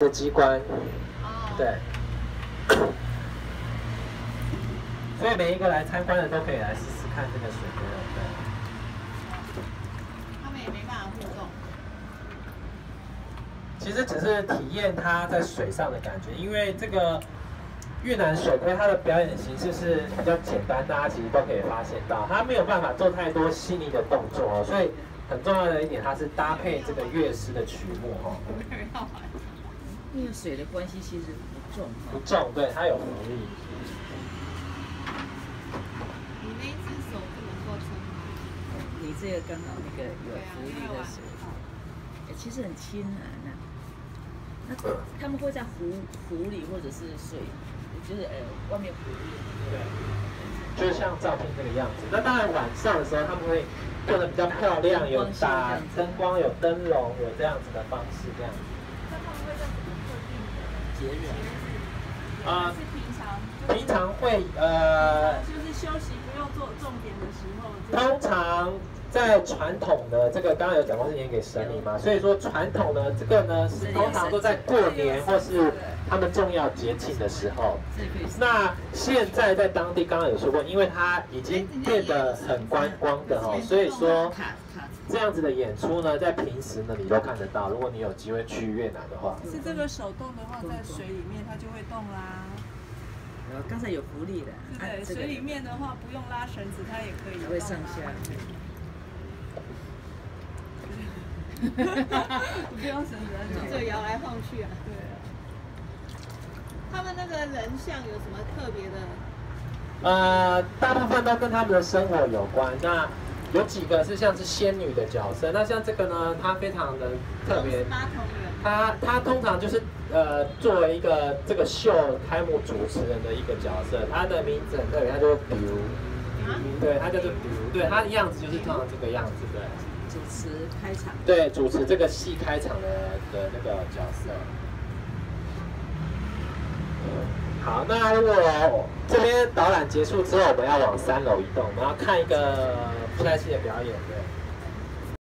的机关，哦，对。所以每一个来参观的都可以来试试看这个水波龙，对。他们也没办法互动。其实只是体验它在水上的感觉，因为这个越南水龟它的表演形式是比较简单，大家其实都可以发现到，它没有办法做太多细腻的动作哦，所以很重要的一点，它是搭配这个乐师的曲目哦，没有人要玩。因为水的关系其实不重哈。不重，对，它有浮力。你那一只手不能够撑。你这个刚好那个有浮力的水，哎，其实很轻啊。那那他们会在湖湖里或者是水，就是呃外面湖里。对，就是像照片这个样子。那当然晚上的时候他们会做的比较漂亮，有打灯光，有灯笼，有这样子的方式，这样子。那他们会在什么特定的节日节日？啊还是平常？平常会呃，就是休息不用做重点的时候。通常在传统的这个刚刚有讲过是演给神明嘛，所以说传统的这个呢是通常都在过年或是他们重要节庆的时候。那现在在当地刚刚有说过，因为它已经变得很观光的哦，所以说这样子的演出呢，在平时呢你都看得到。如果你有机会去越南的话，是这个手动的话，在水里面它就会动啦。然后刚才有浮力的，对？水里面的话不用拉绳子，它也可以。它会上下。不用绳子，就这摇来晃去啊。对啊。他们那个人像有什么特别的？呃，大部分都跟他们的生活有关。那有几个是像是仙女的角色，那像这个呢，它非常的特别。八同人。它它通常就是呃作为一个这个秀开幕主持人的一个角色，它的名字很特别，它就比如，对，它叫做比如，对，它的样子就是通常这个样子，对。主持开场。对，主持这个戏开场的的那个角色。好，那我这边导览结束之后，我们要往三楼移动，我们要看一个布袋戏的表演，对。